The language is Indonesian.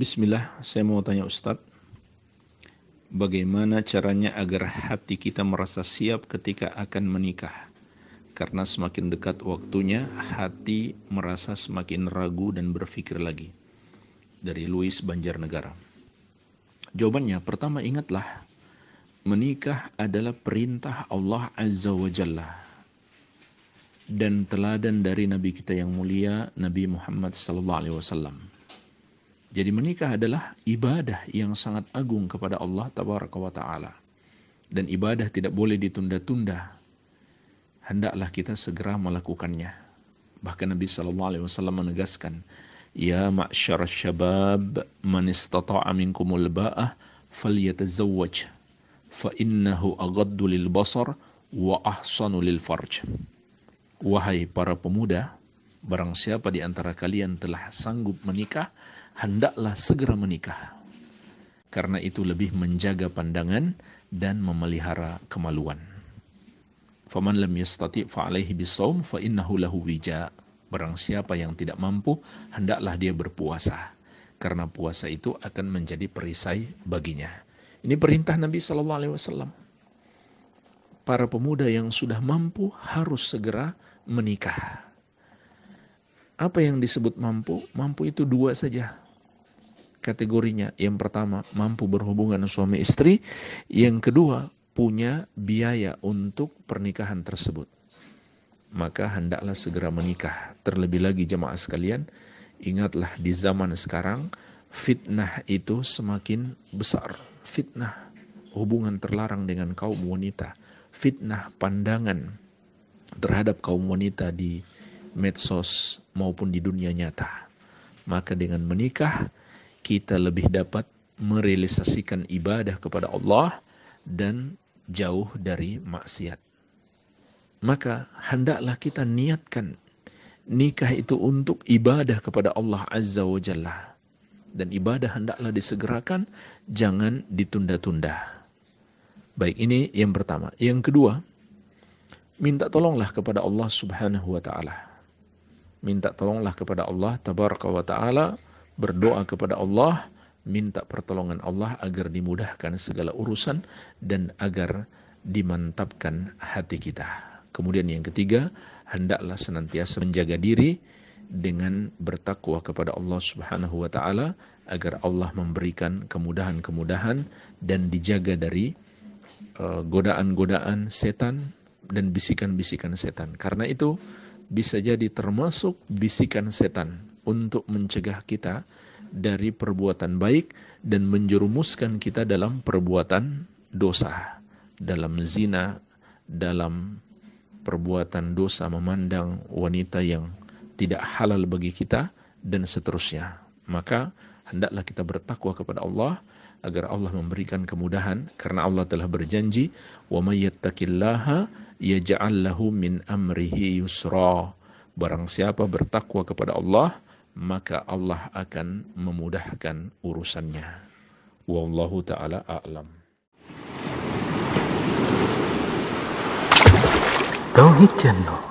Bismillah, saya mau tanya Ustadz, bagaimana caranya agar hati kita merasa siap ketika akan menikah? Karena semakin dekat waktunya, hati merasa semakin ragu dan berpikir lagi. Dari Louis Banjarnegara. Jawabannya, pertama ingatlah, menikah adalah perintah Allah Azza wa Jalla dan teladan dari Nabi kita yang mulia, Nabi Muhammad sallallahu alaihi wasallam. Jadi menikah adalah ibadah yang sangat agung kepada Allah wa taala. Dan ibadah tidak boleh ditunda-tunda. Hendaklah kita segera melakukannya. Bahkan Nabi sallallahu alaihi wasallam menegaskan, "Ya ma'syar syabab, man istata'a minkumul ba'ah falyatazawwaj, fa innahu aghaddu lil basar wa ahsanu lil farj." Wahai para pemuda, barang siapa di antara kalian telah sanggup menikah, hendaklah segera menikah. Karena itu lebih menjaga pandangan dan memelihara kemaluan. Faman lam yastati fa'alaihi bisawm fa innahu lahu wija. Barang siapa yang tidak mampu, hendaklah dia berpuasa. Karena puasa itu akan menjadi perisai baginya. Ini perintah Nabi Sallallahu Alaihi Wasallam. Para pemuda yang sudah mampu harus segera menikah. Apa yang disebut mampu? Mampu itu dua saja kategorinya. Yang pertama, mampu berhubungan suami istri. Yang kedua, punya biaya untuk pernikahan tersebut. Maka hendaklah segera menikah. Terlebih lagi jemaah sekalian, ingatlah di zaman sekarang, fitnah itu semakin besar. Fitnah hubungan terlarang dengan kaum wanita. Fitnah pandangan terhadap kaum wanita di medsos maupun di dunia nyata. Maka dengan menikah, kita lebih dapat merealisasikan ibadah kepada Allah dan jauh dari maksiat. Maka hendaklah kita niatkan nikah itu untuk ibadah kepada Allah Azza wa Jalla. Dan ibadah hendaklah disegerakan, jangan ditunda-tunda. Baik, ini yang pertama. Yang kedua, minta tolonglah kepada Allah Subhanahu wa taala. Minta tolonglah kepada Allah tabaraka wa taala berdoa kepada Allah, minta pertolongan Allah agar dimudahkan segala urusan dan agar dimantapkan hati kita. Kemudian yang ketiga, hendaklah senantiasa menjaga diri dengan bertakwa kepada Allah Subhanahu wa taala agar Allah memberikan kemudahan-kemudahan dan dijaga dari godaan-godaan setan dan bisikan-bisikan setan. Karena itu bisa jadi termasuk bisikan setan untuk mencegah kita dari perbuatan baik dan menjerumuskan kita dalam perbuatan dosa, dalam zina, dalam perbuatan dosa memandang wanita yang tidak halal bagi kita dan seterusnya. Maka hendaklah kita bertakwa kepada Allah agar Allah memberikan kemudahan karena Allah telah berjanji wa may yattaqillaha yaj'al lahu min amrihi yusra. Barang siapa bertakwa kepada Allah, maka Allah akan memudahkan urusannya. Wallahu taala a'lam. Tauhid Channel